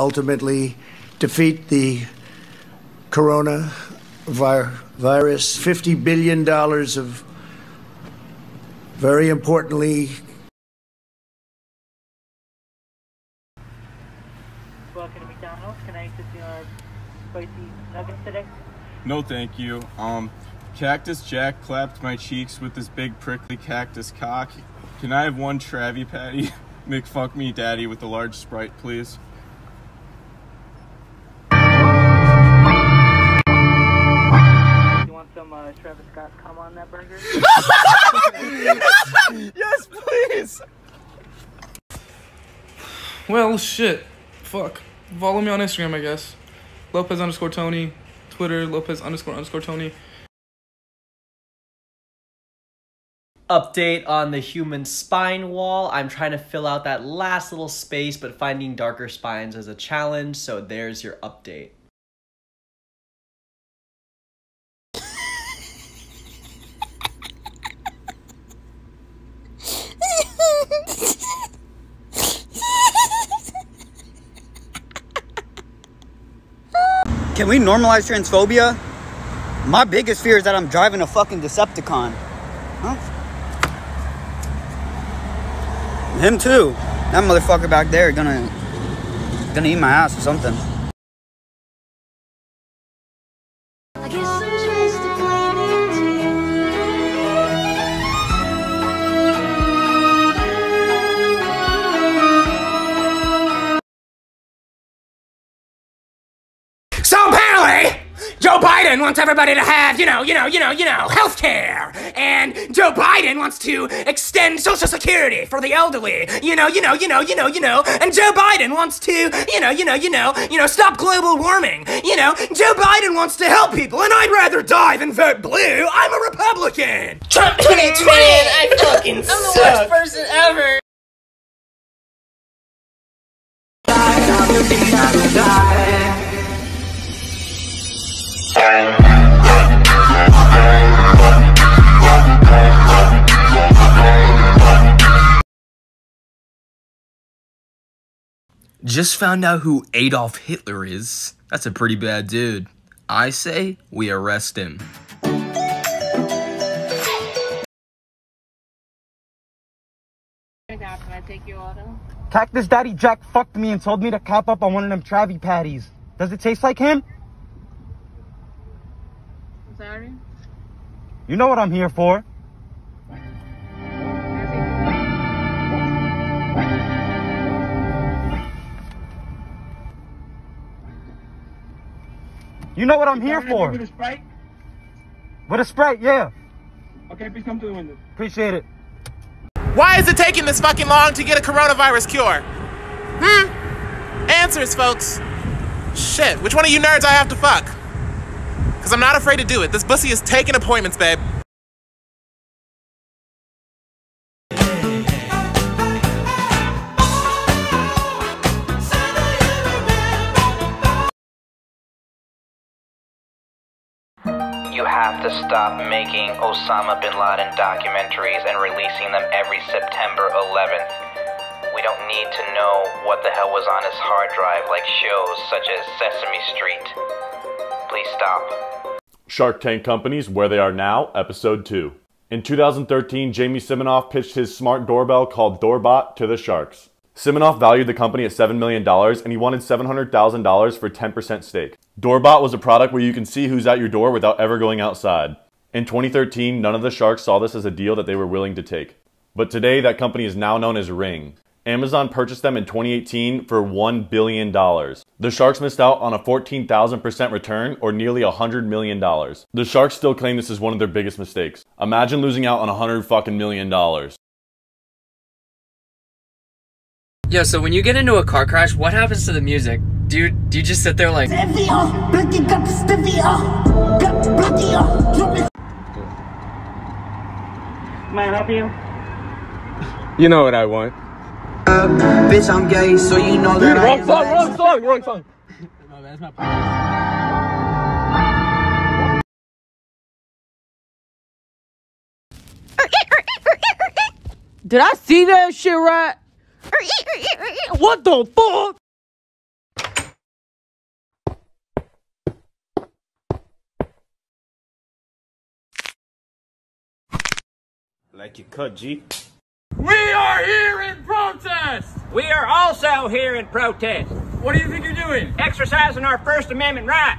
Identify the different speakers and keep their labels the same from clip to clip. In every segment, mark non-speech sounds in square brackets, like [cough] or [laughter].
Speaker 1: ultimately defeat the corona virus. $50 billion of, very importantly,
Speaker 2: Welcome to McDonald's. Can I get you spicy nuggets today?
Speaker 3: No, thank you. Um, Cactus Jack clapped my cheeks with this big prickly cactus cock. Can I have one Travie patty? [laughs] McFuck me daddy with a large Sprite, please.
Speaker 2: On that burger? [laughs]
Speaker 3: Yes, please!
Speaker 4: Well, shit. Fuck. Follow me on Instagram, I guess. Lopez underscore Tony. Twitter, Lopez underscore underscore Tony.
Speaker 5: Update on the human spine wall. I'm trying to fill out that last little space, but finding darker spines is a challenge, so there's your update.
Speaker 6: Can we normalize transphobia? My biggest fear is that I'm driving a fucking Decepticon. Huh? Him too. That motherfucker back there gonna gonna eat my ass or something.
Speaker 7: Joe Biden wants everybody to have, you know, you know, you know, you know, health care. And Joe Biden wants to extend Social Security for the elderly. You know, you know, you know, you know, you know. And Joe Biden wants to, you know, you know, you know, you know, stop global warming. You know, Joe Biden wants to help people, and I'd rather die than vote blue. I'm a Republican. Trump 2020, I fucking I'm the worst person ever.
Speaker 8: Just found out who Adolf Hitler is. That's a pretty bad dude. I say we arrest him.
Speaker 6: Cactus Daddy Jack fucked me and told me to cop up on one of them Travie patties. Does it taste like him?
Speaker 2: I'm sorry.
Speaker 6: You know what I'm here for. You know what I'm here for.
Speaker 3: With a Sprite?
Speaker 6: With a Sprite, yeah.
Speaker 3: Okay, please come to the window.
Speaker 6: Appreciate it.
Speaker 7: Why is it taking this fucking long to get a coronavirus cure? Hmm? Answers, folks. Shit, which one of you nerds I have to fuck? Because I'm not afraid to do it. This pussy is taking appointments, babe.
Speaker 9: You have to stop making Osama bin Laden documentaries and releasing them every September 11th. We don't need to know what the hell was on his hard drive like shows such as Sesame Street. Please stop.
Speaker 10: Shark Tank Companies Where They Are Now, Episode 2. In 2013, Jamie Siminoff pitched his smart doorbell called Doorbot to the Sharks. Siminoff valued the company at $7 million and he wanted $700,000 for 10% stake. Doorbot was a product where you can see who's at your door without ever going outside. In 2013, none of the Sharks saw this as a deal that they were willing to take. But today, that company is now known as Ring. Amazon purchased them in 2018 for $1 billion. The Sharks missed out on a 14,000% return or nearly $100 million. The Sharks still claim this is one of their biggest mistakes. Imagine losing out on 100 fucking million dollars.
Speaker 11: Yo, so when you get into a car crash, what happens to the music? Do you, do you just sit there like...
Speaker 2: May I help you?
Speaker 3: You know what I want.
Speaker 6: Bitch, I'm gay, so you know
Speaker 3: Dude, that. Dude, wrong, wrong song, wrong song, wrong song.
Speaker 12: Did I see that shit right? What the fuck?
Speaker 13: Like you cut, G.
Speaker 14: We are here in protest!
Speaker 7: We are also here in protest.
Speaker 14: What do you think you're doing?
Speaker 7: Exercising our First Amendment right.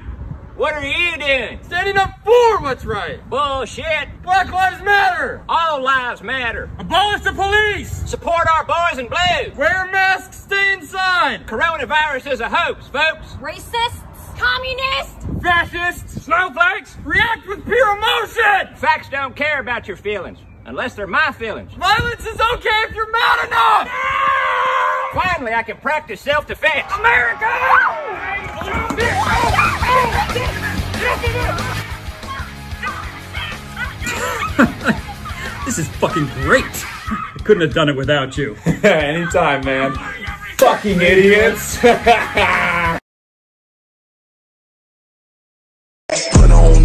Speaker 7: What are you doing?
Speaker 14: Standing up for what's right!
Speaker 7: Bullshit.
Speaker 14: Black Lives Matter!
Speaker 7: All lives matter.
Speaker 14: Abolish the police!
Speaker 7: Support our boys in blue.
Speaker 14: Wear masks, stay inside!
Speaker 7: Coronavirus is a hoax, folks.
Speaker 15: Racists, communists,
Speaker 14: Fascists!
Speaker 7: Snowflakes.
Speaker 14: React with pure emotion!
Speaker 7: Facts don't care about your feelings, unless they're my feelings.
Speaker 14: Violence is okay if you're mad enough!
Speaker 7: Finally, I can practice self-defense. America! [laughs]
Speaker 16: this is fucking great. I couldn't have done it without you. [laughs]
Speaker 13: Anytime, man. Fucking idiots. [laughs]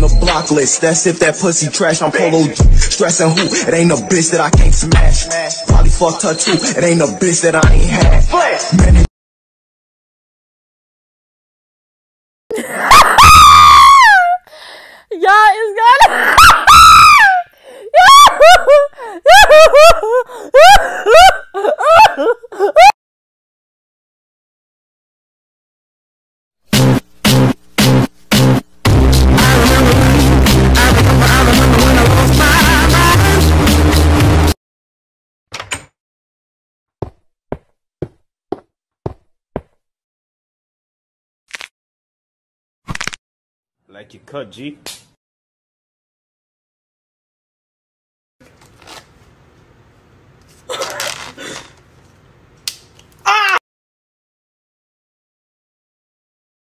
Speaker 17: the block list. That's if that pussy trash. I'm polo G. Stressing who? It ain't a bitch that I can't smash. Probably fucked her too. It ain't a bitch that I ain't had. Many
Speaker 13: Like you cut, G.